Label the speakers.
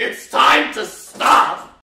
Speaker 1: It's time to stop!